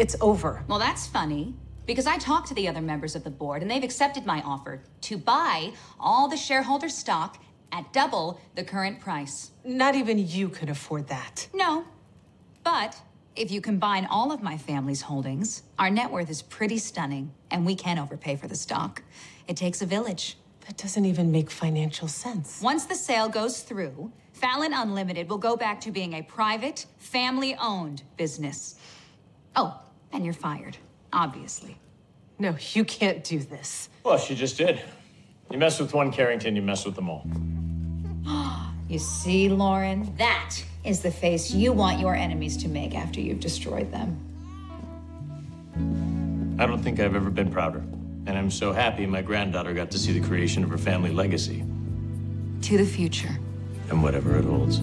It's over. Well, that's funny. Because I talked to the other members of the board and they've accepted my offer to buy all the shareholder stock at double the current price. Not even you could afford that. No. But if you combine all of my family's holdings, our net worth is pretty stunning, and we can't overpay for the stock. It takes a village. That doesn't even make financial sense. Once the sale goes through, Fallon Unlimited will go back to being a private, family owned business. Oh, and you're fired, obviously. No, you can't do this. Well, she just did. You mess with one Carrington, you mess with them all. You see, Lauren, that is the face you want your enemies to make after you've destroyed them. I don't think I've ever been prouder. And I'm so happy my granddaughter got to see the creation of her family legacy To the future. and whatever it holds.